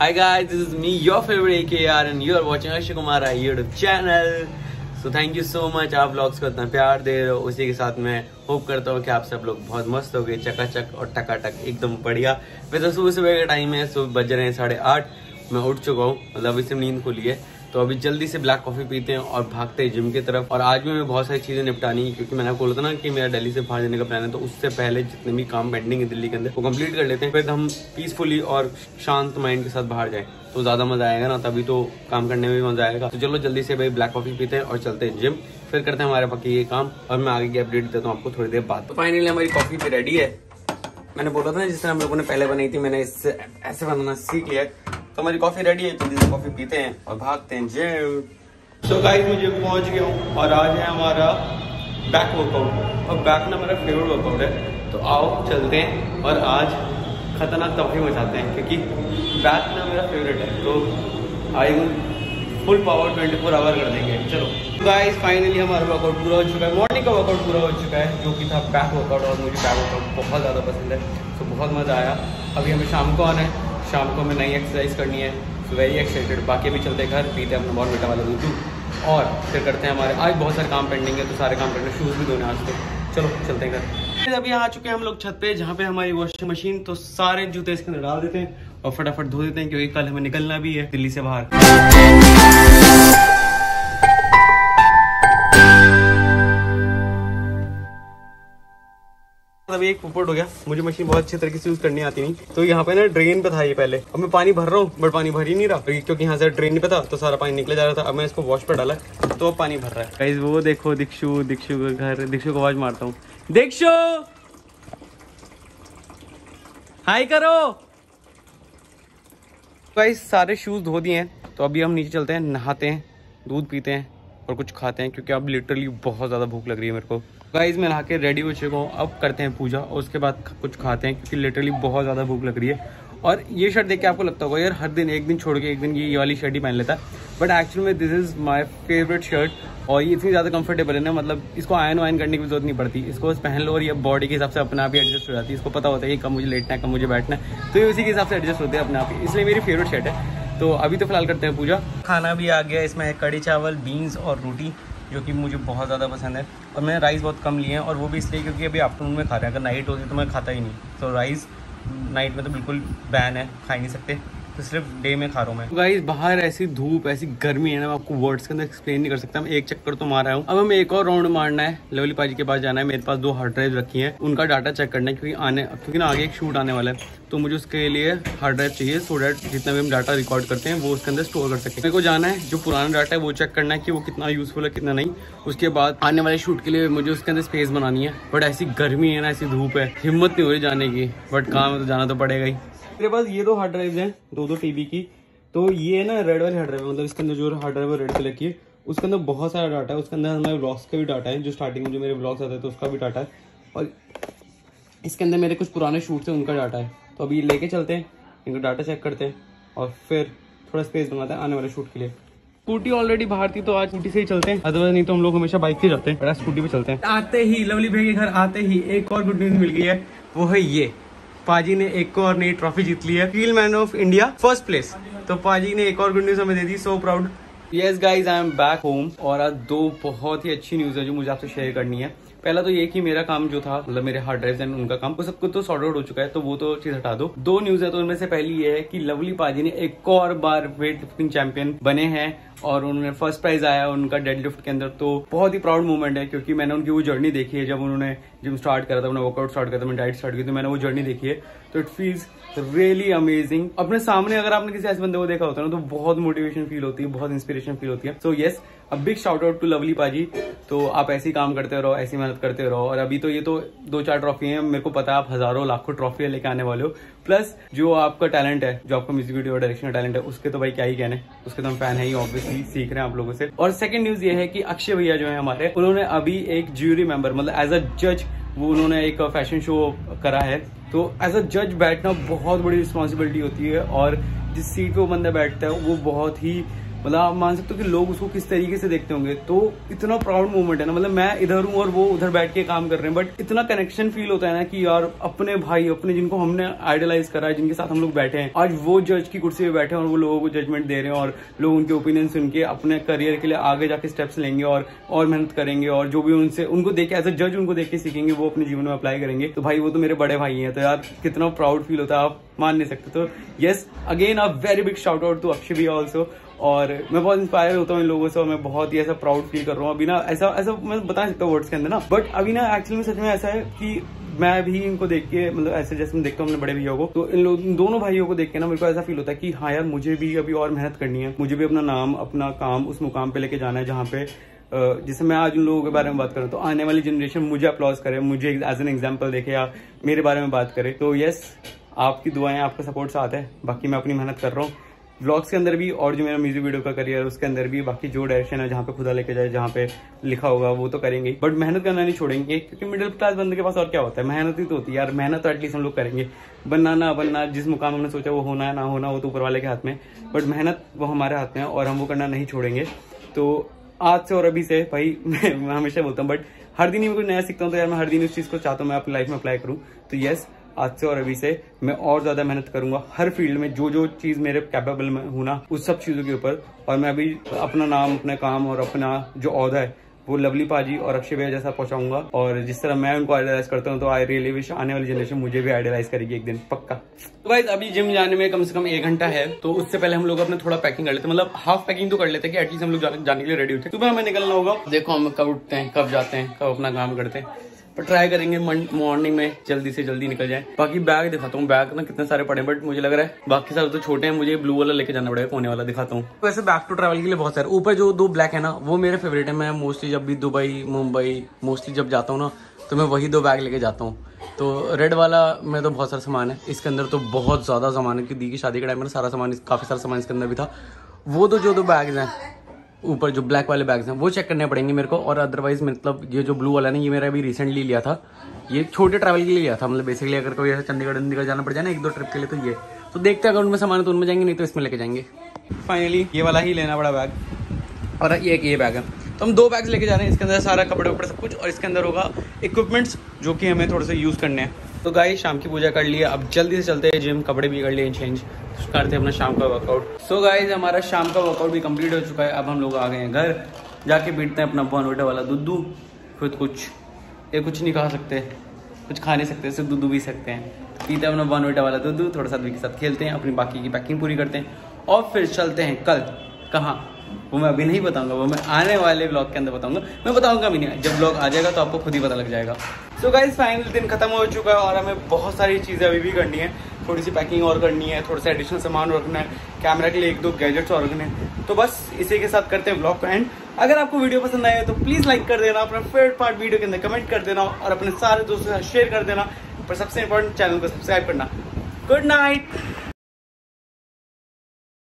Hi guys, this is me, your favorite AKR, and you are watching Akshay Kumar YouTube channel. So thank you so much आप vlogs को इतना प्यार दे रहे हो। उसी के साथ मैं होप करता हूँ कि आप सब लोग बहुत मस्त हो गए चकाचक और टकाटक एकदम बढ़िया। वैसे सुबह सुबह का टाइम है सुबह बज रहे हैं साढ़े आठ मैं उठ चुका हूँ मतलब इसे नींद खुली है। तो अभी जल्दी से ब्लैक कॉफ़ी पीते हैं और भागते हैं जिम की तरफ़। और आज भी हमें बहुत सारी चीज़ें निपटानी है, क्योंकि मैंने आपको बोला था ना कि मेरा दिल्ली से बाहर जाने का प्लान है तो उससे पहले जितने भी काम पेंडिंग है दिल्ली के अंदर, वो कंप्लीट कर लेते हैं। फिर हम पीसफुली और शांत माइंड के साथ बाहर जाए तो ज़्यादा मज़ा आएगा ना, तभी तो काम करने में भी मज़ा आएगा। तो चलो जल्दी से भाई ब्लैक कॉफ़ी पीते हैं और चलते हैं जिम फिर करते हैं हमारे बाकी ये काम। और मैं आगे की अपडेट देता हूँ आपको थोड़ी देर बाद। तो फाइनली हमारी कॉफ़ी भी रेडी है। मैंने बोला था ना जिस तरह हम लोगों ने पहले बनाई थी, मैंने इससे ऐसे बनाना सीख लिया तो हमारी कॉफ़ी रेडी है जल्दी से कॉफ़ी पीते हैं और भागते हैं जिम सो गाइस मुझे पहुँच गया हूँ और आज है हमारा बैक वर्कआउट और बैक ना मेरा फेवरेट वर्कआउट है। तो आओ, चलते हैं और आज खतरनाक तबाही मचाते हैं क्योंकि बैक ना मेरा फेवरेट है। तो I full power 24 four hour कर देंगे। चलो। गाइस फाइनली हमारा वर्कआउट पूरा हो चुका है। मॉर्निंग का वर्कआउट पूरा हो चुका है, जो कि था बैक वर्कआउट और मुझे बैक वर्कआउट बहुत ज़्यादा पसंद है। तो बहुत मज़ा आया। अभी हमें शाम को आना है। शाम को हमें नई एक्सरसाइज करनी है सो वेरी एक्साइटेड बाकी भी चलते घर, पीते अपना बहुत बेटा वाला दूध और फिर करते हैं हमारे, आज बहुत सारे काम पेंडिंग है तो सारे काम करने शूज़ भी धोने आज तो। चलो, चलते हैं घर। फिर अभी आ चुके हैं हम लोग छत पे, जहाँ पे हमारी वॉशिंग मशीन तो सारे जूते इसके अंदर डाल देते हैं और फटाफट धो देते हैं, क्योंकि कल हमें निकलना भी है दिल्ली से बाहर। अभी एक पुपट हो गया। मुझे मशीन बहुत अच्छी तरीके से यूज़ करनी आती नहीं। तो यहाँ पे ना ड्रेन पे था ये पहले। अब मैं पानी भर रहा हूँ बट पानी भर ही नहीं रहा। क्योंकि यहाँ से ड्रेन नहीं पता तो सारा पानी निकले जा रहा था। अब मैं इसको वॉश पर डाला तो अब पानी भर रहा है। गाइस वो देखो दीक्षु दीक्षु का घर। दीक्षु को आवाज़ मारता हूँ। दीक्षु! हाय करो! गाइस सारे शूज़ धो दिए हैं। तो अभी हम नीचे चलते हैं नहाते हैं दूध पीते हैं और कुछ खाते हैं क्योंकि अब लिटरली बहुत ज़्यादा भूख लग रही है मेरे को। गाइज़ मैं नहा के रेडी हो चुका हूँ। अब करते हैं पूजा और उसके बाद कुछ खाते हैं क्योंकि लिटरली बहुत ज़्यादा भूख लग रही है। और ये शर्ट देख के आपको लगता होगा, यार, हर दिन एक दिन छोड़ के एक दिन ये वाली शर्ट ही पहन लेता है। बट एक्चुअली में this is my favourite shirt और ये इतनी ज़्यादा कंफर्टेबल है ना मतलब इसको आयन वायन करने की ज़रूरत नहीं पड़ती। इसको बस पहन लो और ये बॉडी के हिसाब से अपने आप ही एडजस्ट हो जाती है। इसको पता होता है कि कब मुझे लेटना है, कब मुझे बैठना है। तो ये उसी के हिसाब से एडजस्ट होते हैं अपने आप ही। इसलिए मेरी फेवरेट शर्ट है। तो अभी तो फ़िलहाल करते हैं पूजा। खाना भी आ गया। इसमें कड़ी चावल बीन्स और रोटी। जो कि मुझे बहुत ज़्यादा पसंद है। और मैंने राइस बहुत कम लिए हैं और वो भी इसलिए क्योंकि अभी आफ्टरनून में खा रहे हैं। अगर नाइट होती तो मैं खाता ही नहीं। तो राइस नाइट में तो बिल्कुल बैन है, खा ही नहीं सकते। तो सिर्फ़ डे में खा रहा हूँ मैं। तो बाहर ऐसी धूप, ऐसी गर्मी है ना, मैं आपको वर्ड्स के अंदर एक्सप्लेन नहीं कर सकता। मैं एक चक्कर तो मारा हूँ। अब हमें एक और राउंड मारना है। लवली पाजी के पास जाना है। मेरे पास दो हार्ड ड्राइव रखी है। उनका डाटा चेक करना है, क्योंकि आने क्योंकि ना आगे एक शूट आने वाला है। तो मुझे उसके लिए हार्ड ड्राइव चाहिए सो डैट जितना भी हम डाटा रिकॉर्ड करते हैं, वो उसके अंदर स्टोर कर सके। मेरे को जाना है। जो पुराना डाटा है, वो चेक करना है कि वो कितना यूजफुल है, कितना नहीं। उसके बाद आने वाले शूट के लिए मुझे उसके अंदर स्पेस बनानी है। बट ऐसी गर्मी है ना, ऐसी धूप है। हिम्मत नहीं हो रही जाने की। बट काम तो जाना तो पड़ेगा ही। मेरे पास ये दो हार्ड ड्राइव हैं दो दो टीबी की। तो ये ना रेड वाली हार्ड ड्राइव मतलब इसके अंदर जो हार्ड ड्राइव है रेड कलर की है। उसके अंदर बहुत सारा डाटा है उसके अंदर हमारे ब्लॉग्स का भी डाटा है जो स्टार्टिंग में जो मेरे ब्लॉग्स आते हैं तो उसका भी डाटा है। और इसके अंदर मेरे कुछ पुराने शूट्स हैं उनका डाटा है। तो अभी लेके चलते हैं इनका डाटा चेक करते हैं और फिर थोड़ा स्पेस बनाते हैं आने वाले शूट के लिए। स्कूटी ऑलरेडी बाहर थी तो आज स्कूटी से ही चलते हैं। अदरवाइज़ नहीं तो हम लोग हमेशा बाइक से जाते हैं। स्कूटी पे चलते हैं। आते ही लवली भाई के घर आते ही एक और गुड न्यूज़ मिल गई है वो है ये। पाजी ने एक और नई ट्रॉफी जीत ली है। Feel man of India first place तो पाजी ने एक और गुड न्यूज़ हमें दे दी so proud yes guys I am back home और आज दो बहुत ही अच्छी न्यूज़ है जो मुझे आपसे शेयर करनी है। पहला तो ये कि मेरा काम जो था मतलब मेरे हार्ड ड्राइव एंड उनका काम वो सब कुछ तो सॉर्ट आउट हो चुका है तो वो तो चीज़ हटा दो। दो न्यूज़ है तो उनमें से पहली ये है कि लवली पाजी ने एक और बार वेट लिफ्टिंग चैंपियन बने हैं और उन्होंने फ़र्स्ट प्राइज आया उनका डेड लिफ्ट के अंदर तो बहुत ही प्राउड मोमेंट है क्योंकि मैंने उनकी वो जर्नी देखी है जब उन्होंने जिम स्टार्ट करा था उन्होंने वर्कआउट स्टार्ट करा था मैंने डाइट स्टार्ट की तो मैंने वो जर्नी देखी है। तो इट फील्स रियली अमेजिंग अपने सामने अगर आपने किसी ऐसे बंदे को देखा होता है ना तो बहुत मोटिवेशन फील होती है बहुत इंस्पिरेशन फील होती है। So so, yes a big shout out to Lovely पाजी तो आप ऐसे ही काम करते रहो, ऐसी मेहनत करते रहो। और अभी तो ये तो दो चार ट्रॉफी है। मेरे को पता है आप हज़ारों, लाखों ट्रॉफी लेके आने वाले हो। प्लस जो आपका टैलेंट है, जो आपका म्यूज़िक वीडियो डायरेक्शन का टैलेंट है, उसके तो भाई क्या ही कहने। उसके तो हम फ़ैन है ही ऑब्वियसली सीख रहे हैं आप लोगों से। और सेकंड न्यूज़ ये है कि अक्षय भैया जो है हमारे, उन्होंने अभी एक ज्यूरी मेंबर मतलब एज अ जज वो उन्होंने एक फ़ैशन शो करा है। तो एज अ जज बैठना बहुत बड़ी रिस्पॉन्सिबिलिटी होती है। और जिस सीट पे वो बंदा बैठता है, वो बहुत ही मतलब आप मान सकते हो कि लोग उसको किस तरीके से देखते होंगे। तो इतना प्राउड मोमेंट है ना मतलब मैं इधर हूँ और वो उधर बैठ के काम कर रहे हैं बट इतना कनेक्शन फील होता है ना कि यार अपने भाई, अपने जिनको हमने आइडलाइज करा है, जिनके साथ हम लोग बैठे हैं, आज वो जज की कुर्सी पे बैठे हैं और वो लोगों को जजमेंट दे रहे हैं और लोग उनके ओपिनियन सुन के अपने करियर के लिए आगे जाके स्टेप्स लेंगे और और मेहनत करेंगे और जो भी उनसे, उनको देख एज अ जज उनको देख के सीखेंगे, वो अपने जीवन में अप्लाई करेंगे। तो भाई, वो तो मेरे बड़े भाई हैं तो यार कितना प्राउड फील होता है, आप मान नहीं सकते। तो yes again a very big shout out to Akshay भी ऑल्सो और मैं बहुत इंस्पायर होता हूँ इन लोगों से और मैं बहुत ही ऐसा प्राउड फील कर रहा हूँ। अभी ना ऐसा ऐसा मैं बता सकता हूँ वर्ड्स के अंदर ना बट अभी ना एक्चुअली में सच में ऐसा है कि मैं भी इनको देख के मतलब ऐसे जैसे मैं देखता हूँ अपने बड़े भैया को तो इन लोग दोनों भाइयों को देख के ना मेरे को ऐसा फील होता है कि हाँ यार, मुझे भी अभी और मेहनत करनी है। मुझे भी अपना नाम, अपना काम उस मुकाम पे लेके जाना है जहाँ पे जैसे मैं आज उन लोगों के बारे में बात करूँ तो आने वाली जनरेशन मुझे अप्लॉज करे, मुझे एज एन एग्ज़ाम्पल देखे या मेरे बारे में बात करे। तो यस आपकी दुआएँ, आपका सपोर्ट साथ है। बाकी मैं अपनी मेहनत कर रहा हूँ। ब्लॉग्स के अंदर भी और जो मेरा म्यूज़िक वीडियो का करियर उसके अंदर भी बाकी जो डायरेक्शन है, जहाँ पे खुदा लेके जाए, जहाँ पे लिखा होगा, वो तो करेंगे बट मेहनत करना नहीं छोड़ेंगे, क्योंकि मिडिल क्लास बंदे के पास और क्या होता है? मेहनत ही तो होती है यार, मेहनत तो एटलीस्ट हम लोग करेंगे। बनना ना बनना, जिस मुकाम हमने सोचा वो होना ना होना, वो तो ऊपर वाले के हाथ में बट मेहनत वो हमारे हाथ में है और हम वो करना नहीं छोड़ेंगे। तो आज से और अभी से, भाई, मैं हमेशा बोलता हूँ बट हर दिन ही मैं कुछ नया सीखता हूँ तो यार मैं हर दिन उस चीज़ को चाहता हूँ, मैं अपनी लाइफ में अप्लाई करूँ। तो यस आज से और अभी से मैं और ज़्यादा मेहनत करूँगा। हर फ़ील्ड में जो जो चीज़ मेरे कैपेबल में हूँ ना, उस सब चीज़ों के ऊपर। और मैं अभी अपना नाम, अपना काम और अपना जो औहदा है, वो लवली पाजी और अक्षय भैया जैसा पहुंचाऊँगा। और जिस तरह मैं उनको आइडियलाइज करता हूँ तो आई रियली विश आने वाली जनरेशन मुझे भी आइडियलाइज करेगी एक दिन, पक्का। तो भाई अभी जिम जाने में कम से कम एक घंटा है तो उससे पहले हम लोग अपने थोड़ा पैकिंग कर लेते मतलब हाफ़ पैकिंग तो कर लेते हैं कि एटलीस्ट हम लोग जाने के लिए रेडी होते हैं। सुबह हमें निकलना होगा। देखो हम कब उठते हैं, कब जाते हैं, कब अपना काम करते हैं। पर ट्राई करेंगे मॉर्निंग में, जल्दी से जल्दी निकल जाए। बाकी बैग दिखाता हूँ बैग ना कितने सारे पड़े बट मुझे लग रहा है बाकी सारे तो छोटे हैं, मुझे ब्लू वाला लेके जाना पड़ेगा, कोने वाला दिखाता हूँ। वैसे बैक टू ट्रैवल के लिए बहुत सारे, ऊपर जो दो ब्लैक है ना, वो मेरे फेवरेट है, मैं मोस्टली जब भी दुबई, मुंबई मोस्टली जब जाता हूँ ना तो मैं वही दो बैग लेके जाता हूँ। तो रेड वाला में तो बहुत सारा सामान है, इसके अंदर तो बहुत ज़्यादा सामान है कि दी की शादी के टाइम में सारा सामान काफ़ी सारा सामान इसके अंदर भी था। वो तो जो दो बैग्स हैं ऊपर जो ब्लैक वाले बैग्स हैं, वो चेक करने पड़ेंगे मेरे को। और अदरवाइज़ मतलब ये जो ब्लू वाला ना, ये मेरा अभी रिसेंटली लिया था। ये छोटे ट्रैवल के लिए लिया था। मतलब बेसिकली अगर कोई ऐसा चंडीगढ़ चंडीगढ़ जाना पड़ जाए ना, एक दो ट्रिप के लिए तो ये। तो देखते हैं अगर उनमें सामान तो उनमें जाएँगे, नहीं तो इसमें लेके जाएँगे। फाइनली ये वाला ही लेना पड़ा बैग और ये एक ये बैग है। तो हम दो बैग्स लेके जा रहे हैं। इसके अंदर सारा कपड़े वपड़े सब कुछ, और इसके अंदर होगा इक्विपमेंट्स जो कि हमें थोड़े से यूज़ करने हैं। तो गाई शाम की पूजा कर लिया अब जल्दी से चलते हैं जिम कपड़े भी कर लिए चेंज करते अपना शाम का वर्कआउट सो गाइज़ हमारा शाम का वर्कआउट भी कंप्लीट हो चुका है। अब हम लोग आ गए हैं घर। जाके बीटते हैं अपना बॉनवेटा वाला दूधू खुद कुछ। ये कुछ नहीं खा सकते। कुछ खा नहीं सकते, सिर्फ़ दूध पी सकते हैं। पीते हैं अपना बॉनवेटा वाला दूधू थोड़ा सा के साथ खेलते हैं, अपनी बाकी की पैकिंग पूरी करते हैं। और फिर चलते हैं कल। कहाँ? वो मैं अभी नहीं बताऊँगा, वो मैं आने वाले ब्लॉग के अंदर बताऊँगा। मैं बताऊँगा भी नहीं। जब ब्लॉग आ जाएगा तो आपको खुद ही पता लग जाएगा। सो गाइज़ फाइनल दिन खत्म हो चुका है और हमें बहुत सारी चीज़ें अभी भी करनी है। थोड़ी सी पैकिंग और करनी है, थोड़ा सा एडिशनल सामान रखना है कैमरा के लिए एक दो गैजेट्स और रखने तो बस इसी के साथ करते हैं ब्लॉग को एंड अगर आपको वीडियो पसंद आए तो प्लीज़ लाइक कर देना, अपना फेवरेट पार्ट वीडियो के अंदर कमेंट कर देना और अपने सारे दोस्तों के साथ शेयर कर देना। पर सबसे इंपॉर्टेंट चैनल को सब्सक्राइब करना। Good night